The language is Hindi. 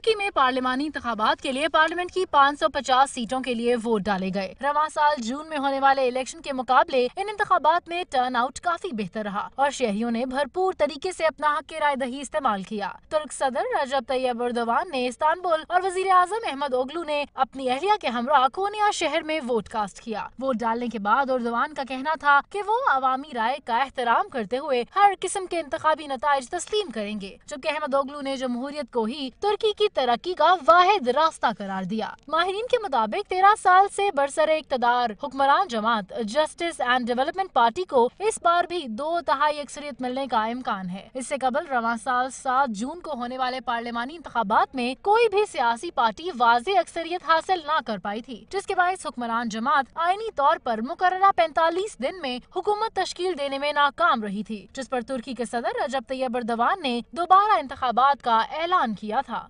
तुर्की में पार्लियामानी इंतबात के लिए पार्लियामेंट की 550 सीटों के लिए वोट डाले गए। रवा साल जून में होने वाले इलेक्शन के मुकाबले इन इंतबात में टर्न आउट काफ़ी बेहतर रहा और शहरियों ने भरपूर तरीके से अपना हक राय दही इस्तेमाल किया। तुर्क सदर रजब तैयब उर्दवान ने इस्तानबुल और वज़ीर आज़म अहमद ओगलू ने अपनी अहलिया के हमरा कोनिया शहर में वोट कास्ट किया। वोट डालने के बाद उर्दवान का कहना था की वो अवामी राय का एहतराम करते हुए हर किस्म के इंतबी नतज तस्लीम करेंगे, जबकि अहमद ओगलू ने जमहूरियत को ही तुर्की की तरक्की का वाहिद रास्ता करार दिया। माहरीन के मुताबिक तेरह साल से बरसर इकतदार हुक्मरान जमात जस्टिस एंड डेवलपमेंट पार्टी को इस बार भी दो तहाई अक्सरियत मिलने का इम्कान है। इससे कबल रवा साल सात जून को होने वाले पार्लियामानी इंतबात में कोई भी सियासी पार्टी वाज अक्सरियत हासिल न कर पाई थी, जिसके बायस हुक्मरान जमात आईनी तौर पर मुकर्रा पैंतालीस दिन में हुकूमत तश्कील देने में नाकाम रही थी, जिस पर तुर्की के सदर रजब तैयब अर्दवान ने दोबारा इंतबात का ऐलान किया था।